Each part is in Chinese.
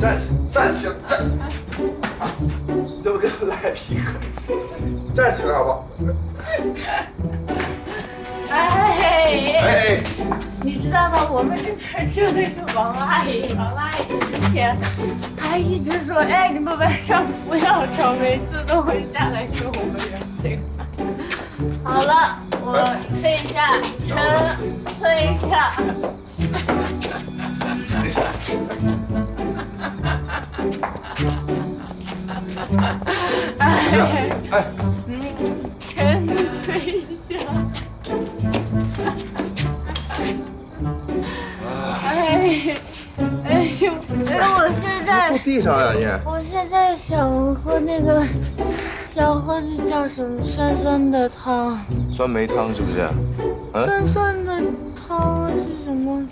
站起，站起来，站。怎么跟赖皮狗？站起来好不好？哎哎，你知道吗？我们这边住的是王阿姨，王阿姨之前还一直说，哎，你们晚上不要吵，每次都会下来跟我们聊天。好了，我退下，陈，退下。哎，哎，嗯，陈，退下。哎，哎呦，哎，我现在坐地上呀你。我现在想喝那个，想喝那叫什么酸酸的汤，酸梅汤是不是？酸酸的汤是什么？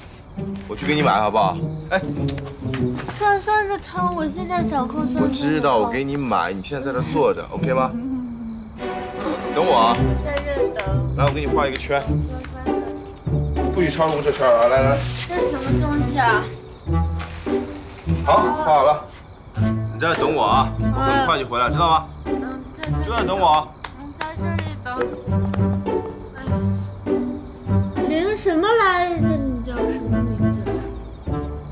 我去给你买好不好？哎，酸酸的汤，我现在想喝酸酸我知道，我给你买，你现在在这坐着，OK 吗？等我啊，在这等来，我给你画一个圈，酸酸的，不许超过这圈啊！来来，这是什么东西啊？好，画好了，你在这等我啊，我很快就回来，知道吗？嗯，在就在等我啊。嗯，在这里等。哎林什么来着？什么名字？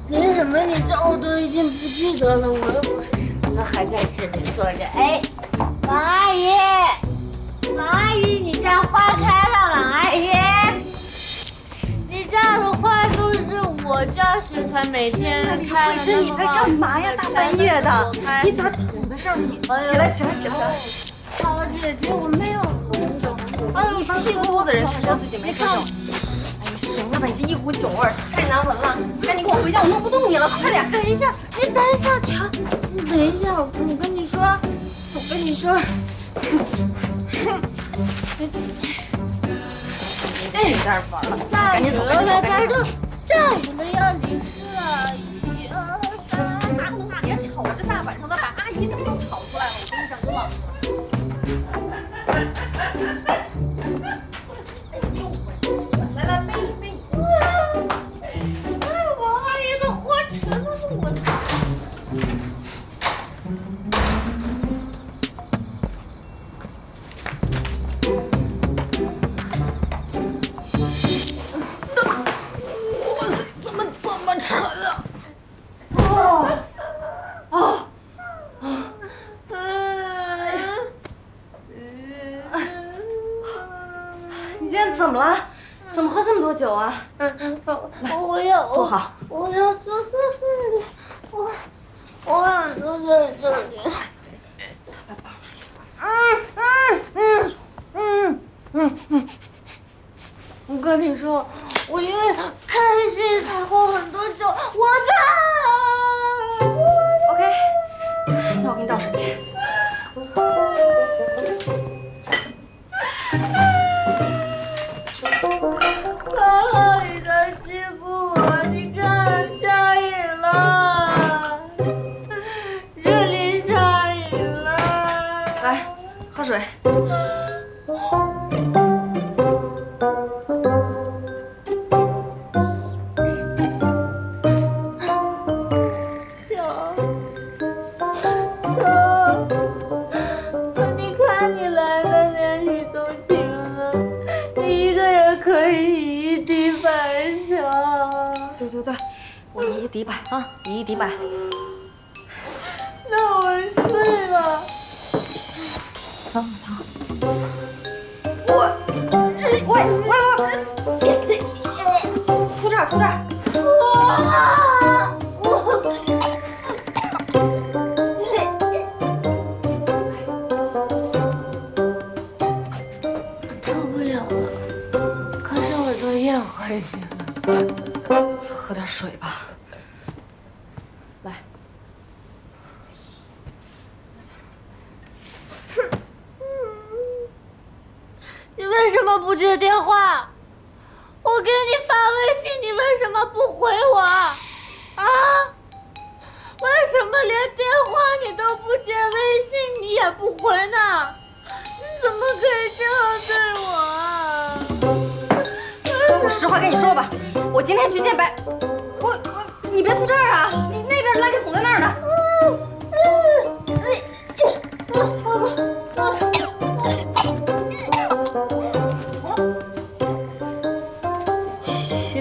林什么？你这我都已经不记得了，我又不是傻子，还在这里坐着。哎，王阿姨，王阿姨，你家花开了，王阿姨。你家的花都是我家学才每天开的。你在干嘛呀？大半夜的，你咋躺在这儿？你起来，起来，起来！好姐姐，我没有很久。哎呦，一般喝多的人才说自己没喝酒。行了吧，你这一股酒味儿太难闻了。赶紧跟我回家，我弄不动你了，快点！等一下，你等一下，乔，你等一下，我我跟你说，我跟你说，哎，在这儿玩了，下雨赶紧走，了，赶紧走！下雨了，要淋湿了，一二三，哪能哪别吵，这大晚上的把阿姨什么都吵出来了，我跟你整了。来全一百啊，以一敌百。那我睡了。走走。我，喂喂喂，吐这儿吐这儿。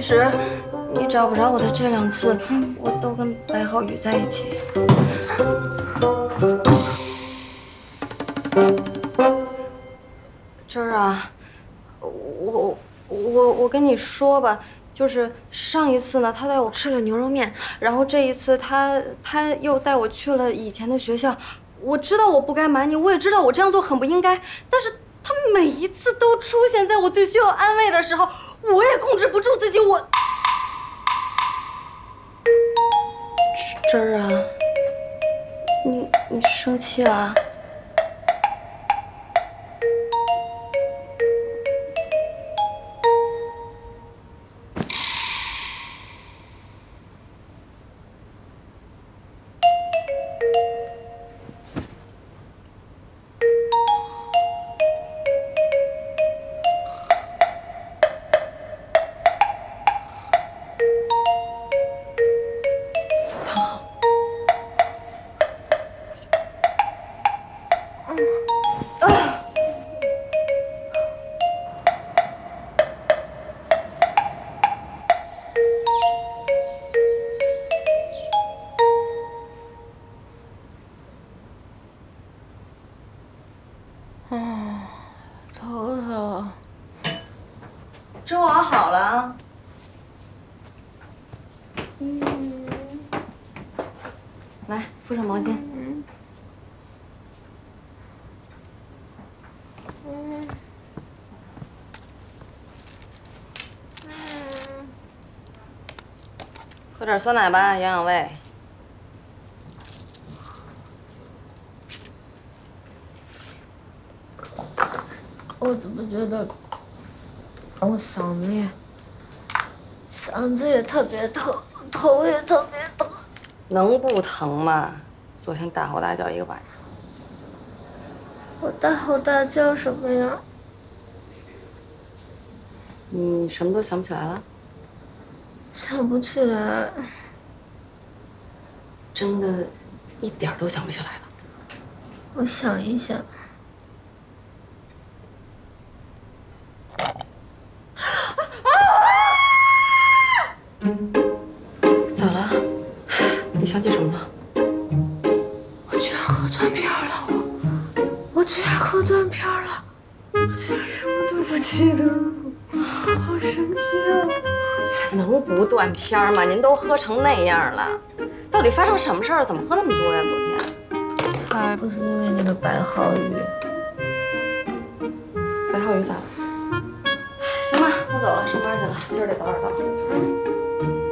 其实你找不着我的这两次，我都跟白浩宇在一起。真儿啊，我我我跟你说吧，就是上一次呢，他带我吃了牛肉面，然后这一次他他又带我去了以前的学校。我知道我不该瞒你，我也知道我这样做很不应该，但是他每一次都出现在我最需要安慰的时候，我也控制不住自己，我。真儿啊，你你生气了？啊上毛巾。喝点酸奶吧，养养胃。我怎么觉得我嗓子也嗓子也特别疼，头也特别疼。能不疼吗？昨天大吼大叫一个晚上。我大吼大叫什么呀？你什么都想不起来了？想不起来。真的，一点都想不起来了。我想一想。想起什么了？我居然喝断片了！我我居然喝断片了！我居然什么都不记得了，好神奇啊！能不断片吗？您都喝成那样了，到底发生什么事儿？怎么喝那么多呀？昨天还不是因为那个白浩宇。白浩宇咋了？行吧，我走了，上班去了，今儿得早点到。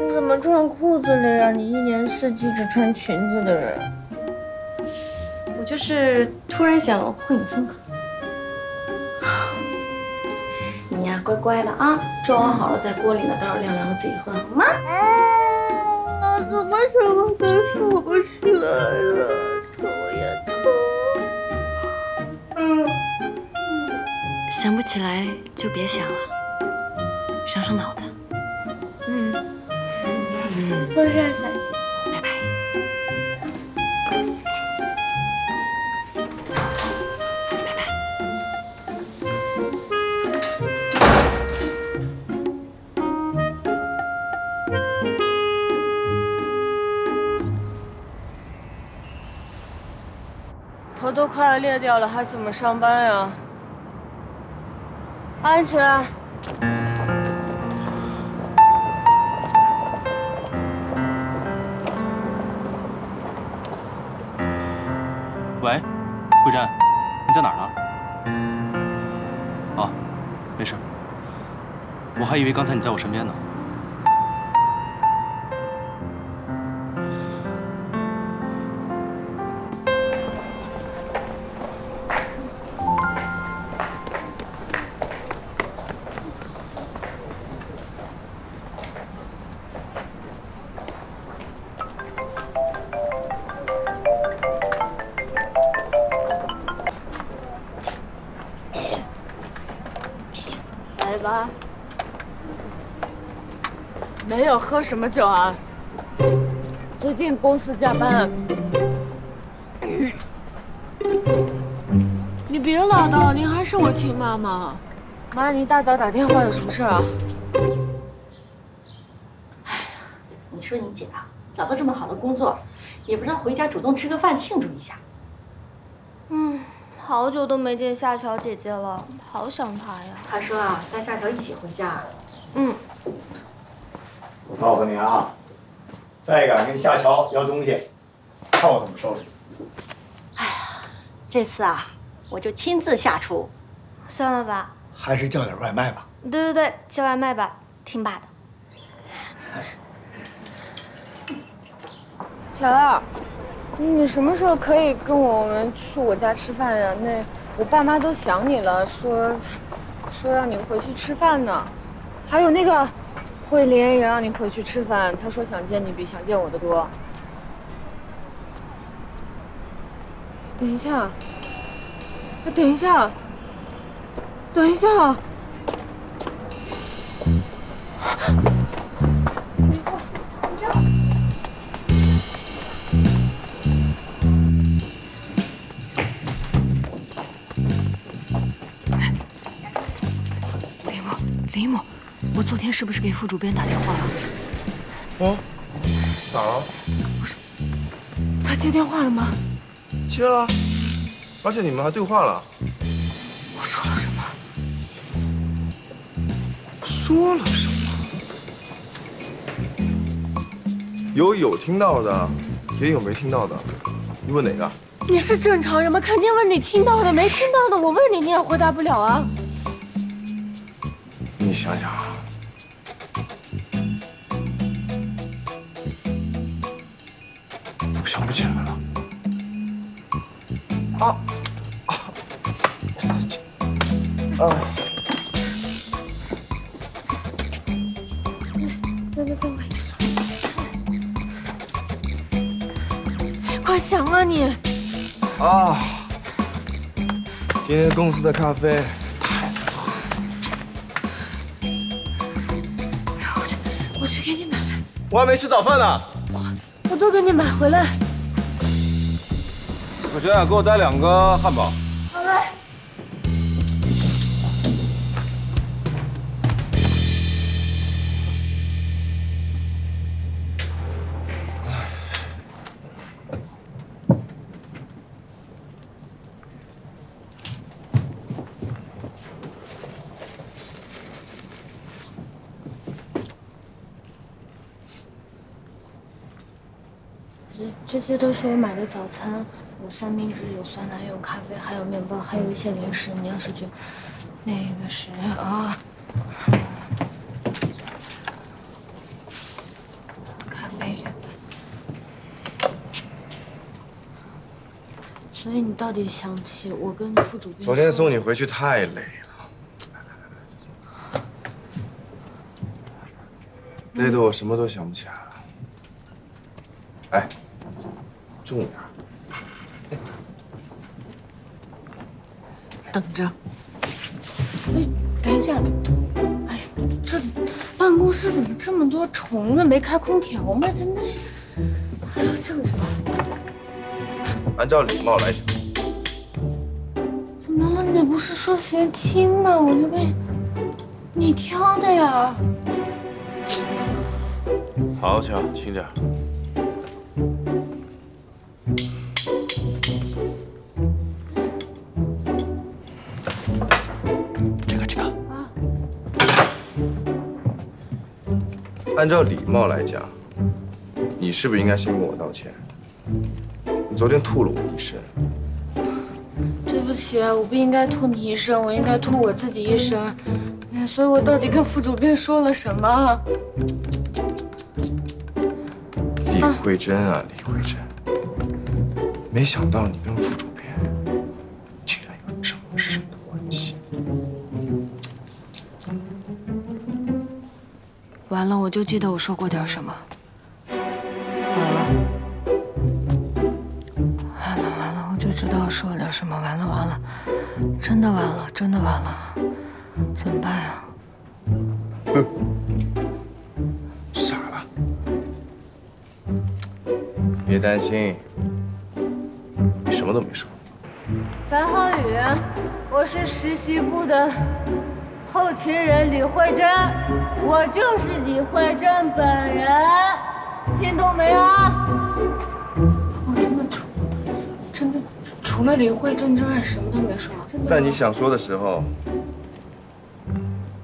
你怎么穿裤子了呀？你一年四季只穿裙子的人。我就是突然想换个风格。你呀，乖乖的啊，粥熬好了在锅里呢，待会儿晾凉了自己喝，好吗？嗯，我怎么什么都想不起来了，头也疼。想不起来就别想了，伤伤脑子。嗯，不上小心。拜拜。拜拜。头都快要裂掉了，还怎么上班呀？安全。还以为刚才你在我身边呢。喝什么酒啊？最近公司加班。你别唠叨，你还是我亲妈妈？妈，你一大早打电话有什么事啊？哎呀你说你姐啊，找到这么好的工作，也不知道回家主动吃个饭庆祝一下。嗯，好久都没见夏乔姐姐了，好想她呀。她说啊，带夏乔一起回家。嗯，我告诉你啊，再敢跟夏乔要东西，看我怎么收拾你。哎呀这次啊，我就亲自下厨。算了吧，还是叫点外卖吧。对对对，叫外卖吧，听爸的。乔儿，你什么时候可以跟我们去我家吃饭呀？那我爸妈都想你了，说说让你回去吃饭呢。还有那个慧琳也让你回去吃饭，她说想见你比想见我的多。等一下，等一下，等一下。是不是给副主编打电话了？哦，咋了？不是他接电话了吗？接了，而且你们还对话了。我说了什么？说了什么？有有听到的，也有没听到的。你问哪个？你是正常人吗？肯定问你听到的，没听到的，我问你你也回答不了啊。你想想啊，快想啊你！啊！今天公司的咖啡我去我去给你买来，我还没吃早饭呢。我都给你买回来。小娟，给我带两个汉堡。这这些都是我买的早餐，有三明治，有酸奶，有咖啡，还有面包，还有一些零食。你要是就那个是啊，咖啡。所以你到底想起我跟副主编昨天送你回去太累了，累得我什么都想不起来了。哎，重点。等着。哎，等一下，哎，这办公室怎么这么多虫子？没开空调吗？真的是。哎呀，这个什么？按照礼貌来讲，怎么了？你不是说嫌轻吗？我就被你挑的呀。好，乔，轻点。按照礼貌来讲，你是不是应该先跟我道歉？你昨天吐了我一身，对不起啊，我不应该吐你一身，我应该吐我自己一身。嗯所以我到底跟副主编说了什么？李慧珍啊，李慧珍，没想到你完了，我就记得我说过点什么。完了，完了完了，我就知道说了点什么。完了完了，真的完了，真的完了，怎么办呀？傻了，别担心，你什么都没说。白浩宇，我是实习部的后勤人李慧珍，我就是李慧珍本人，听懂没有？我真的除真的除了李慧珍之外什么都没说。在你想说的时候，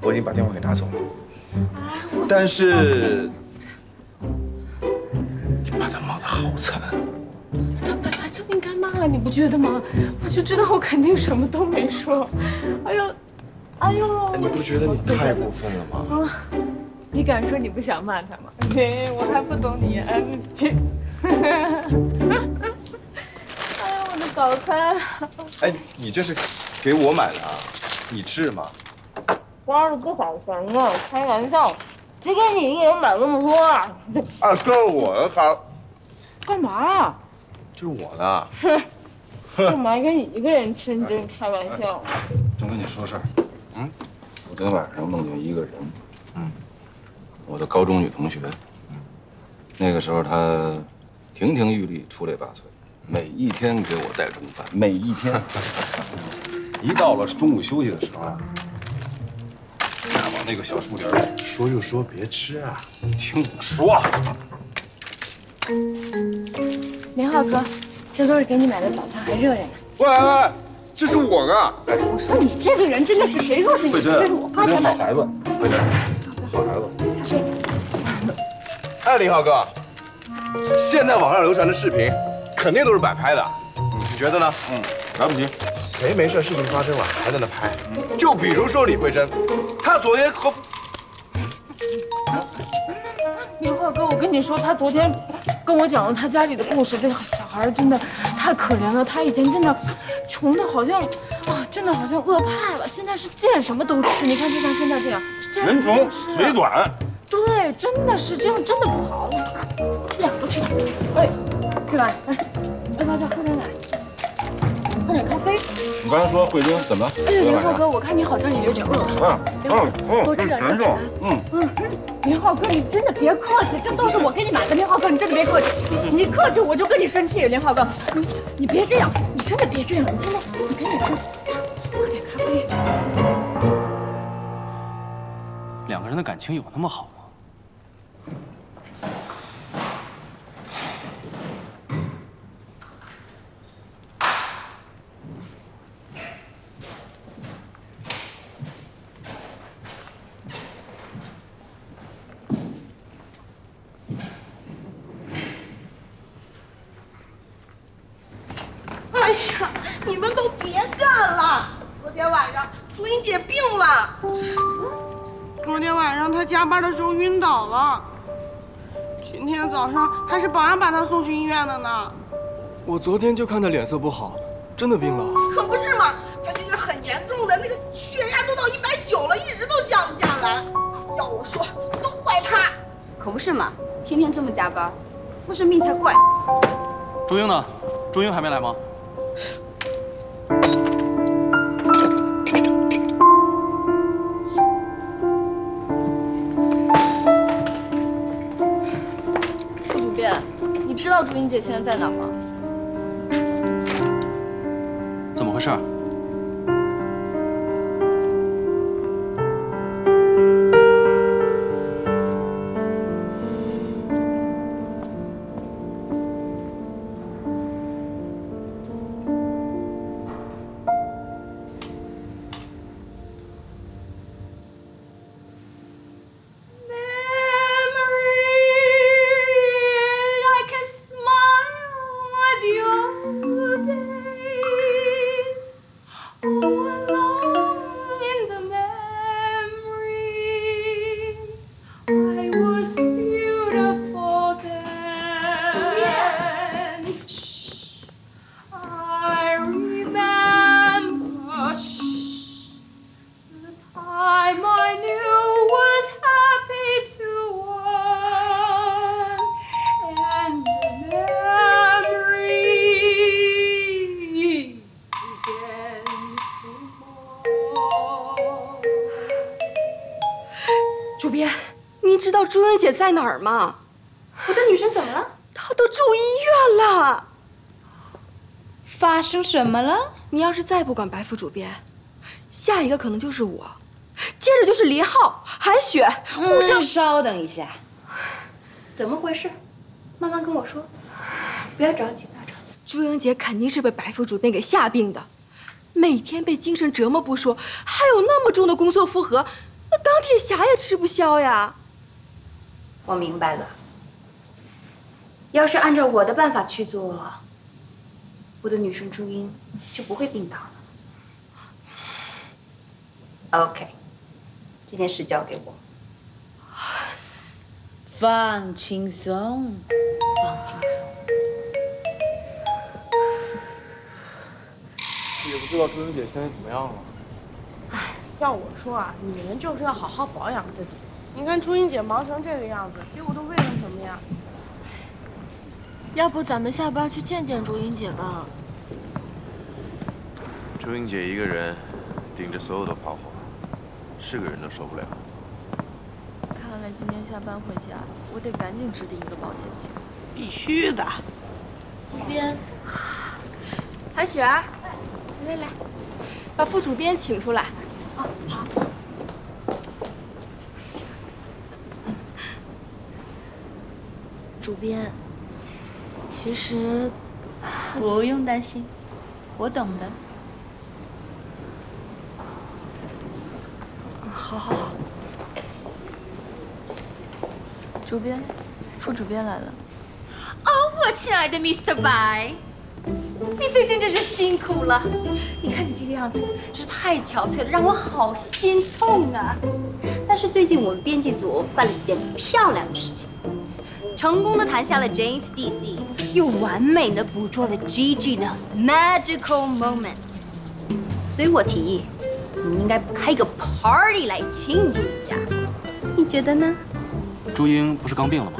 我已经把电话给拿走了。但是你把他骂的好惨。他本来就应该骂了，你不觉得吗？我就知道我肯定什么都没说。哎呦，哎呦！你不觉得你太过分了吗？啊！你敢说你不想骂他吗？嘿，我还不懂你啊！你，哎呀，我的早餐！哎，你这是给我买的啊？你吃吗？花了不少钱呢，开玩笑。谁给你一个人买那么多啊？啊，这是我的卡，干嘛？这是我的。干嘛跟你一个人吃？你真开玩笑。正跟你说事儿，嗯，昨天晚上梦见一个人，嗯，我的高中女同学，嗯，那个时候她亭亭玉立、出类拔萃，每一天给我带中饭，每一天。一到了中午休息的时候，那往那个小树林里说就说，别吃啊！听我说。明浩哥，这都是给你买的早餐，还热着呢。喂喂，这是我的。我说你这个人真的是，谁说是你？这是我花钱买的。好孩子，慧珍，好孩子。哎，林浩哥，现在网上流传的视频，肯定都是摆拍的，你觉得呢？嗯，来不及。谁没事事情发生了还在那拍？就比如说李慧珍，她昨天和林浩哥，我跟你说，他昨天跟我讲了他家里的故事。这个小孩真的太可怜了，他以前真的穷的好像啊，真的好像饿怕了，现在是见什么都吃。你看，就像现在这样，人穷吃嘴短。对，真的是这样，真的不好。吃点，多，吃两个。哎，对吧？来，要不要再喝点奶？喝点咖啡？你刚才说慧珍怎么？哎，明浩哥，我看你好像也有点饿。嗯嗯嗯，多吃点。嗯。嗯，明浩哥，你真的别客气，这都是我给你买的。明浩哥，你真的别客气，你客气我就跟你生气。林浩哥，你你别这样，你真的别这样。你现在你赶紧喝，喝点咖啡。两个人的感情有那么好吗？呀，你们都别干了！昨天晚上朱英姐病了，昨天晚上她加班的时候晕倒了，今天早上还是保安把她送去医院的呢。我昨天就看她脸色不好，真的病了。可不是嘛，她现在很严重的，那个血压都到一百九了，一直都降不下来。要我说，都怪她。可不是嘛，天天这么加班，不生病才怪。朱英呢？朱英还没来吗？你姐现在在哪吗？怎么回事姐在哪儿嘛？我的女神怎么了？她都住医院了。发生什么了？你要是再不管白副主编，下一个可能就是我，接着就是林浩、韩雪，互相。稍等一下，怎么回事？慢慢跟我说，不要着急，不要着急。朱英杰肯定是被白副主编给吓病的，每天被精神折磨不说，还有那么重的工作负荷，那钢铁侠也吃不消呀。我明白了。要是按照我的办法去做，我的女神朱茵就不会病倒了。OK，这件事交给我。放轻松，放轻松。也不知道朱茵姐现在怎么样了。哎，要我说啊，女人就是要好好保养自己。你看朱茵姐忙成这个样子，结果都为了什么呀？要不咱们下班去见见朱茵姐吧？朱茵姐一个人顶着所有的炮火，是个人都受不了。看来今天下班回家，我得赶紧制定一个保健计划。必须的。主编，韩雪儿，来来来，把副主编请出来。哦，好。主编。其实不用担心，我懂的。好好好。主编，副主编来了。哦，我亲爱的 Mr. 白，你最近真是辛苦了。你看你这个样子，真是太憔悴了，让我好心痛啊。但是最近我们编辑组办了一件漂亮的事情。成功的谈下了 James DC，又完美的捕捉了 Gigi 的 magical moment，所以我提议，我们应该开个 party 来庆祝一下，你觉得呢？朱茵不是刚病了吗？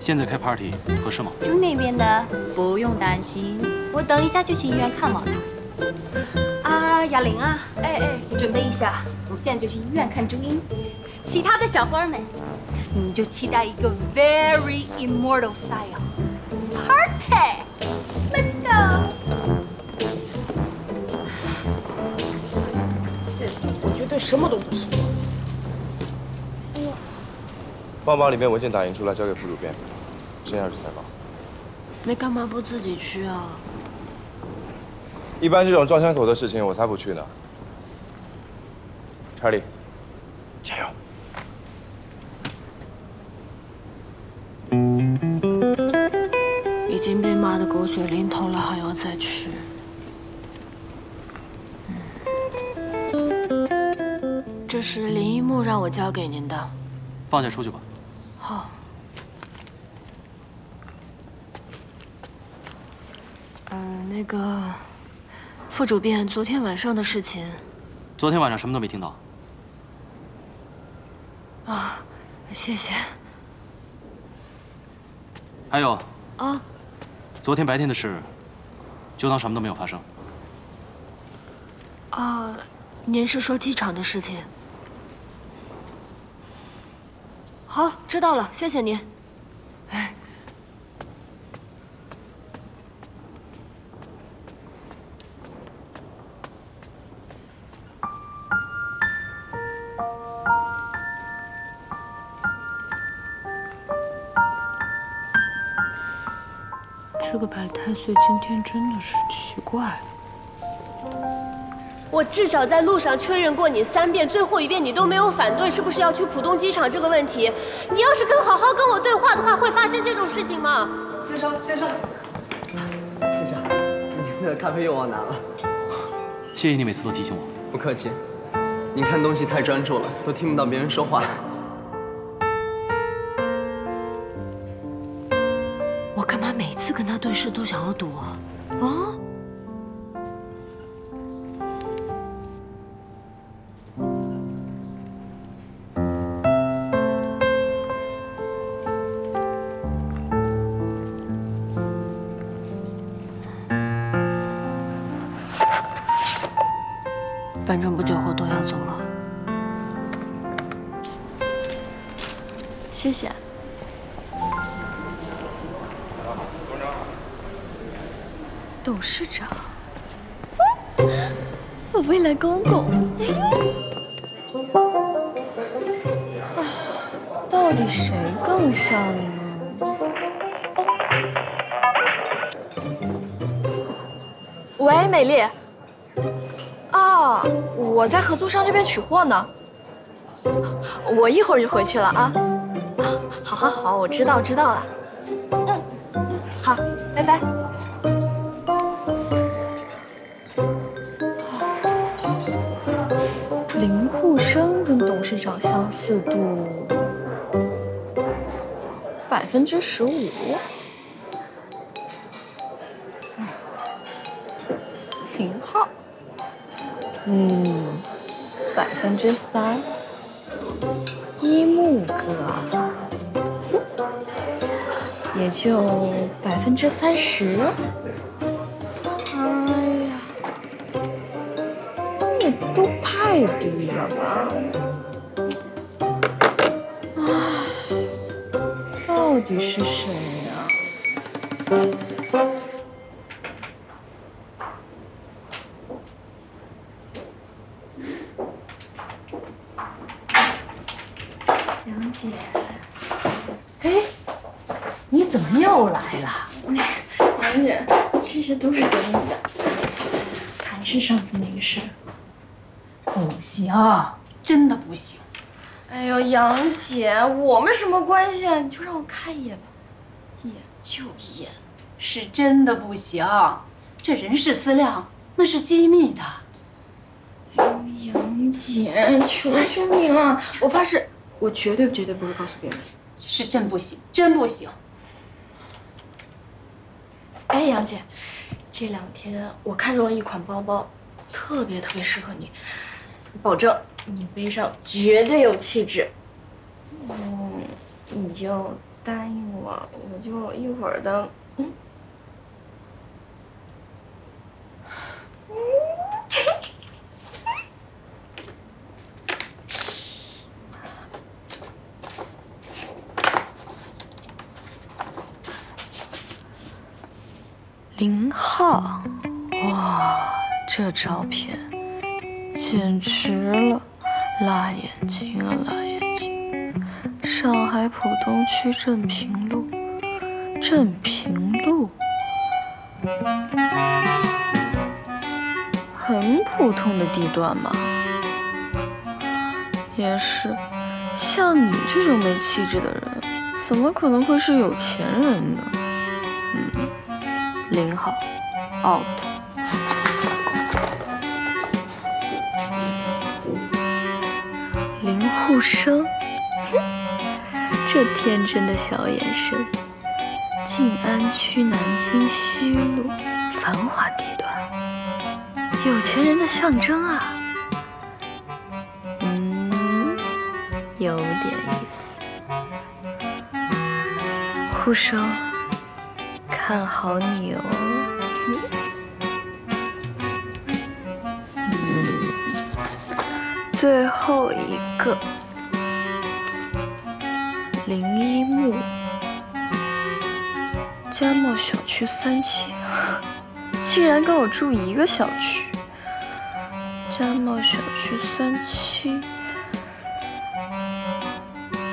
现在开 party 合适吗？朱那边的不用担心，我等一下就去医院看望他。啊，哑铃啊，哎哎，你准备一下，我们现在就去医院看朱茵。其他的小花们。你就期待一个 very immortal style party。Let's go。我绝对什么都不是。哎呦！帮我把里面文件打印出来，交给副主编，剩下是采访。你干嘛不自己去啊？一般这种撞枪口的事情，我才不去呢。查理，加油！已经被骂的狗血淋头了，还要再去？这是林一木让我交给您的，放下出去吧。好。嗯，那个副主编，昨天晚上的事情。昨天晚上什么都没听到。啊，谢谢。还有。啊。昨天白天的事，就当什么都没有发生。啊，您是说机场的事情？好，知道了，谢谢您。岁今天真的是奇怪。我至少在路上确认过你三遍，最后一遍你都没有反对，是不是要去浦东机场这个问题？你要是跟好好跟我对话的话，会发生这种事情吗？先生，先生，先生，您的咖啡又忘拿了。谢谢你每次都提醒我。不客气。您看东西太专注了，都听不到别人说话。干嘛每次跟他对视都想要躲？啊董事长，我未来公公。到底谁更像呢？喂，美丽。啊，我在合作商这边取货呢。我一会儿就回去了啊。好，好，好，我知道，知道了。嗯，好，拜拜。长相似度百分之十五。零号，嗯，百分之三。一木哥，也就百分之三十。哎呀，这都太低了吧！到底是谁呀？杨姐，哎，你怎么又来了？杨姐，这些都是给你的，还是上次那个事？不行，真的不行。哎呦，杨姐，我们什么关系啊？你就让我看一眼吧，一眼就一眼。是真的不行，这人事资料那是机密的。哎呦，杨姐，求求你了，我发誓，我绝对绝对不会告诉别人。是真不行，真不行。哎，杨姐，这两天我看中了一款包包，特别特别适合你，保证你背上绝对有气质。嗯，你就答应我，我就一会儿的，嗯。林浩，哇，这照片简直了，辣眼睛啊，辣眼！上海浦东区镇平路，镇平路，很普通的地段嘛。也是，像你这种没气质的人，怎么可能会是有钱人呢？嗯。零号，out。林护生，这天真的小眼神。静安区南京西路，繁华地段，有钱人的象征啊。嗯，有点意思。呼声。看好你哦。嗯最后一个，林一木，嘉茂小区三期，竟然跟我住一个小区。嘉茂小区三期，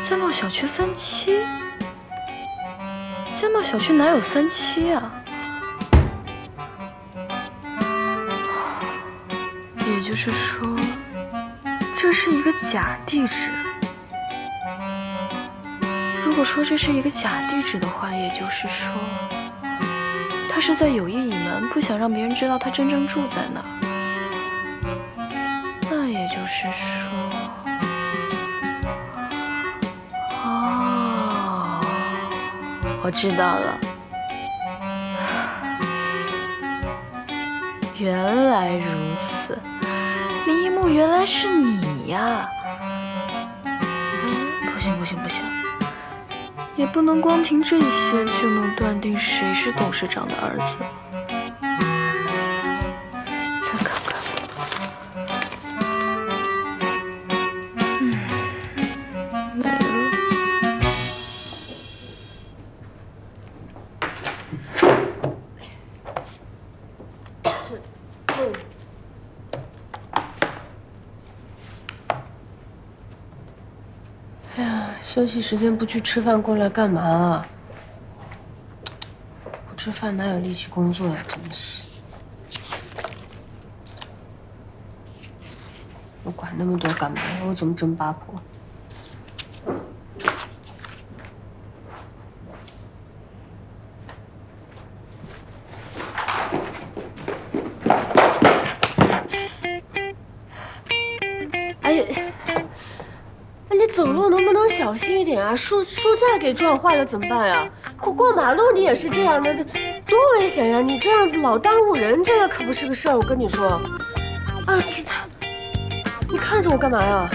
嘉茂小区三期。嘉茂小区哪有三期啊？也就是说，这是一个假地址。如果说这是一个假地址的话，也就是说，他是在有意隐瞒，不想让别人知道他真正住在哪。那也就是说。我知道了，原来如此，林一木原来是你呀！不行不行不行，也不能光凭这些就能断定谁是董事长的儿子。息时间不去吃饭，过来干嘛啊？不吃饭哪有力气工作呀？真的是。我管那么多干嘛呀？我怎么这么八婆？心一点啊？书书架给撞坏了怎么办呀？过过马路你也是这样的，多危险呀！你这样老耽误人，这个可不是个事儿。我跟你说，啊，这他，你看着我干嘛呀？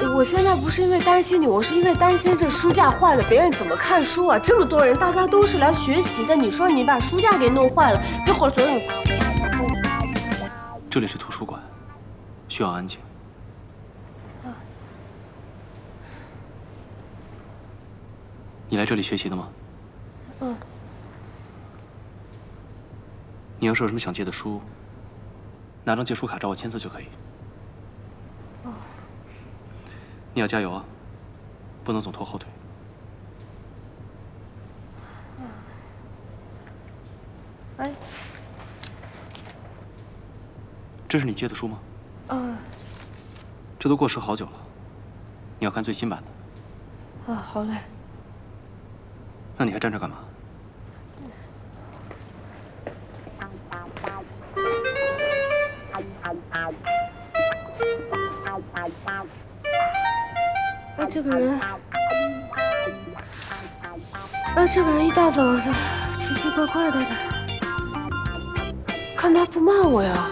我我现在不是因为担心你，我是因为担心这书架坏了，别人怎么看书啊？这么多人，大家都是来学习的，你说你把书架给弄坏了，一会儿所有。这里是图书馆，需要安静。你来这里学习的吗？嗯。你要是有什么想借的书，拿张借书卡找我签字就可以。哦。你要加油啊，不能总拖后腿。哎。这是你借的书吗？嗯。这都过时好久了，你要看最新版的。啊，好嘞。那你还站这干嘛？哎，这个人，哎，这个人一大早的奇奇怪怪的，干嘛不骂我呀？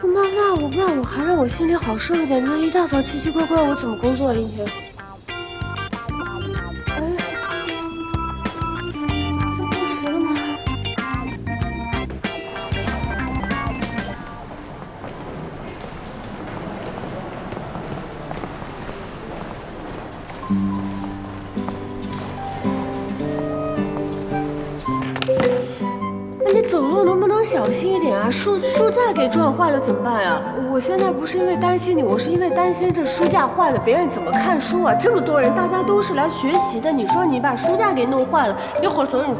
不骂骂我骂我，还让我心里好受一点。这一大早奇奇怪怪，我怎么工作啊？一天。小心一点啊！书书架给撞坏了怎么办呀？我现在不是因为担心你，我是因为担心这书架坏了，别人怎么看书啊？这么多人，大家都是来学习的，你说你把书架给弄坏了，一会儿所有人。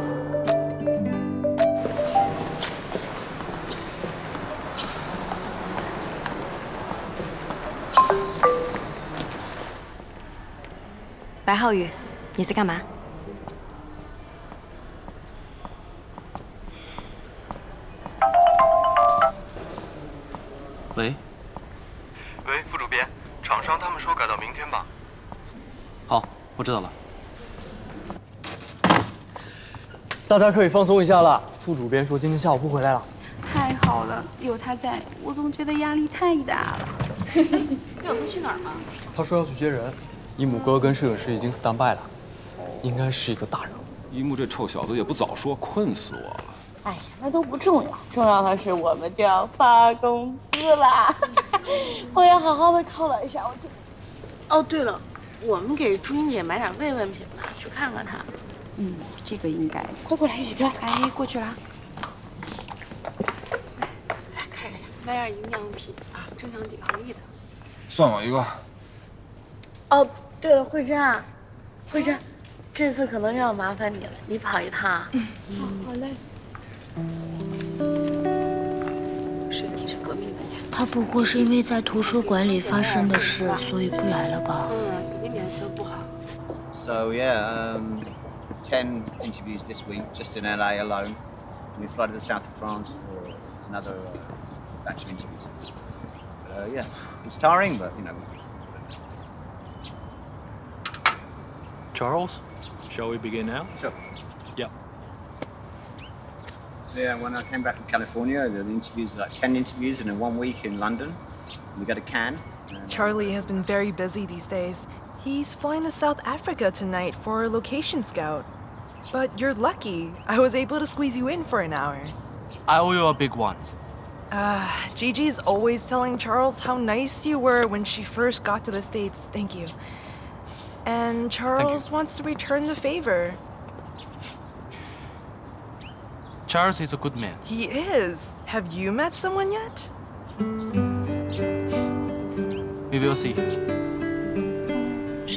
白浩宇，你在干嘛？我知道了。大家可以放松一下了。副主编说今天下午不回来了。太好了，有他在，我总觉得压力太大了。你有说去哪儿吗？他说要去接人。一木哥跟摄影师已经 stand by 了，应该是一个大人物。一木这臭小子也不早说，困死我了。哎呀，那都不重要，重要的是我们就要发工资啦！我要好好的犒劳一下我自己。哦，对了，我们给朱茵姐买点慰问品吧，去看看她。嗯，这个应该。快过来一起挑。哎，过去了。来看一下，买点营养品啊，增强抵抗力的。算我一个。哦，对了，慧珍啊，慧珍，这次可能要麻烦你了，你跑一趟。嗯，好嘞。身体是革命的家。他不会是因为在图书馆里发生的事，所以不来了吧？嗯。So yeah, um, ten interviews this week just in LA alone. We fly to the south of France for another uh, batch of interviews. Uh, yeah, it's tiring, but you know. Charles, shall we begin now? Sure. Yep. So yeah, when I came back from California, the interviews like ten interviews and in one week in London. We got a can. Charlie has been very busy these days. He's flying to South Africa tonight for a location scout. But you're lucky. I was able to squeeze you in for an hour. I owe you a big one. Ah, uh, Gigi's always telling Charles how nice you were when she first got to the States. Thank you. And Charles you. wants to return the favor. Charles is a good man. He is. Have you met someone yet? We will see.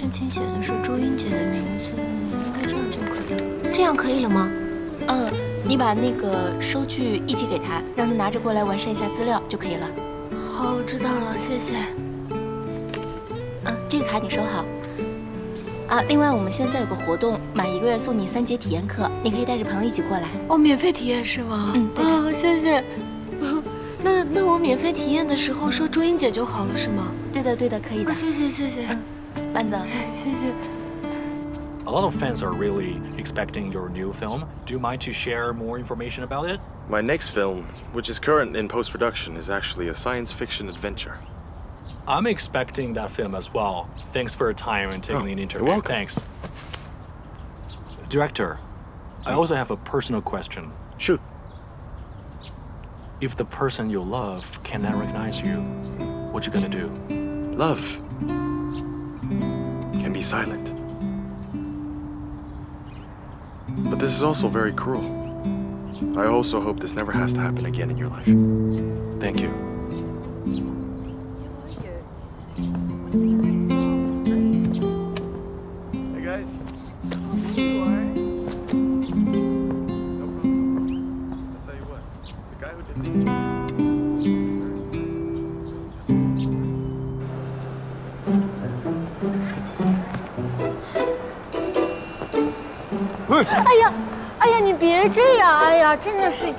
申请写的是朱茵姐的名字，应该这样就可以了。这样可以了吗？嗯，你把那个收据一起给他，让他拿着过来完善一下资料就可以了。好，我知道了，谢谢。嗯，这个卡你收好。啊，另外我们现在有个活动，满一个月送你三节体验课，你可以带着朋友一起过来。哦，免费体验是吗？嗯，对的。哦，谢谢。那那我免费体验的时候说朱茵姐就好了是吗？对的，对的，可以的。谢谢谢谢，慢 Banzo. a lot of fans are really expecting your new film. Do you mind to share more information about it? My next film, which is current in post-production, is actually a science fiction adventure. I'm expecting that film as well. Thanks for your time and taking oh, an interview. You're. Thanks. Director, I hmm. also have a personal question. Shoot. If the person you love cannot recognize you, what you gonna do? Love be silent. But this is also very cruel. I also hope this never has to happen again in your life. Thank you.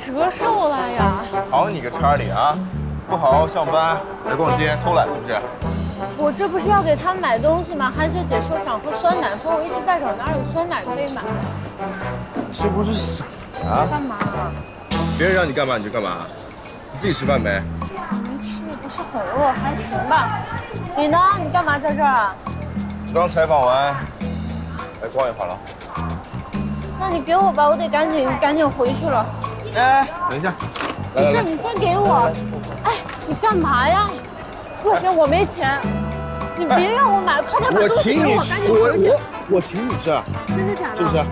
折寿了呀！好你个查理啊！不好好上班，来逛街偷懒是不是？我这不是要给他们买东西吗？韩雪姐说想喝酸奶，所以我一直在找哪有酸奶可以买。是不是傻啊？干嘛？别人让你干嘛你就干嘛，你自己吃饭没？没吃，不是很饿，还行吧。你呢？你干嘛在这儿啊？刚采访完，来逛一会儿了。那你给我吧，我得赶紧赶紧回去了。哎，等一下，不是，你先给我。哎，你干嘛呀？不行，我没钱。你别让我买，快点把我东西给我，赶紧回去。我请你吃，真的假的？是不是？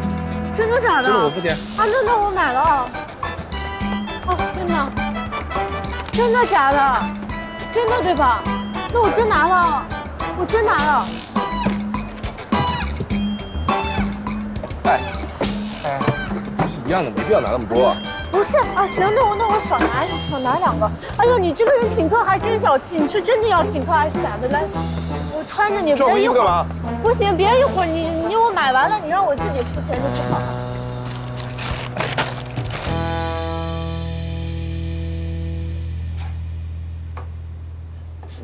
真的假的？真的我付钱啊，那那我买了啊。哦，真的？真的假的？真的对吧？那我真拿了，我真拿了。哎，哎，是一样的，没必要拿那么多。不是啊，行，那我那我少拿少拿两个。哎呦，你这个人请客还真小气，你是真的要请客还是假的？来，我穿着你，别一会儿衣服干嘛？不行，别一会儿你你我买完了，你让我自己付钱就不好了。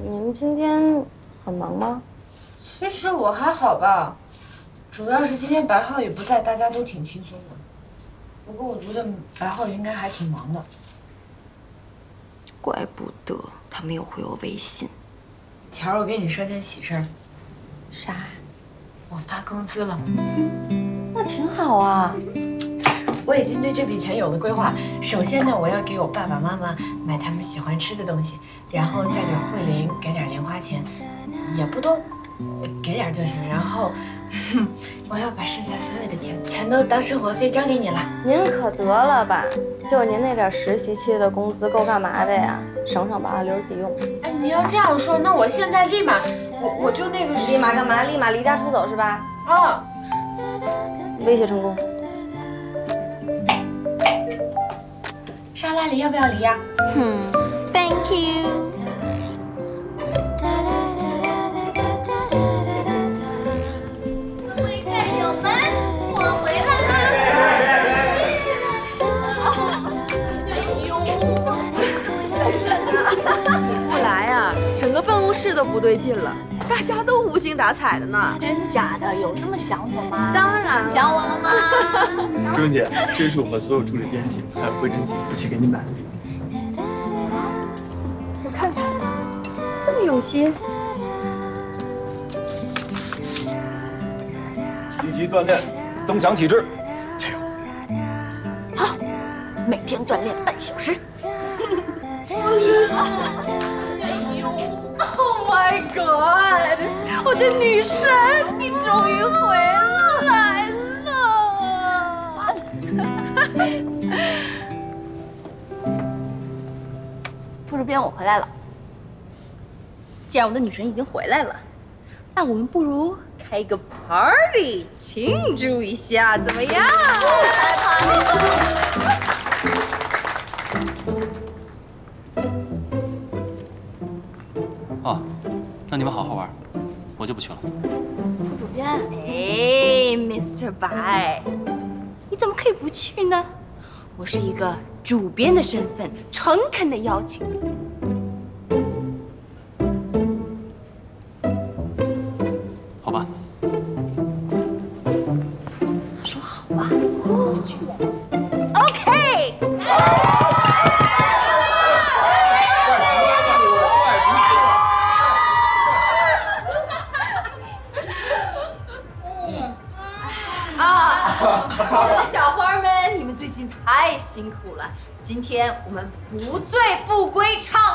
你们今天很忙吗？其实我还好吧，主要是今天白浩宇不在，大家都挺轻松的。不过我觉得白浩宇应该还挺忙的。怪不得他没有回我微信。乔儿，我跟你说件喜事儿。啥？我发工资了。那挺好啊。我已经对这笔钱有了规划。首先呢，我要给我爸爸妈妈买他们喜欢吃的东西，然后再给慧玲给点零花钱，也不多，给点就行。然后，我要把剩下所有的钱全都当生活费交给你了。您可得了吧？就您那点实习期的工资够干嘛的呀？省省吧，留着自己用。哎，你要这样说，那我现在立马，我我就那个立马干嘛？立马离家出走是吧？啊，威胁成功。沙拉里要不要离呀？嗯，Thank you。不来啊，整个办公室都不对劲了，大家都无精打采的呢。真假的？有这么想我吗？当然了想我了吗？朱云姐，这是我们所有助理编辑还有慧珍姐一起给你买的礼物。我看看，这么用心。积极锻炼，增强体质。加油！好每天锻炼半小时。哎呦，Oh my God！我的女神，你终于回来了。副主编，我回来了。既然我的女神已经回来了，那我们不如开个 party 庆祝一下，怎么样？你们好好玩，我就不去了。副主编，哎，Mr. 白，你怎么可以不去呢？我是一个主编的身份，诚恳的邀请。辛苦了。今天我们不醉不归，唱。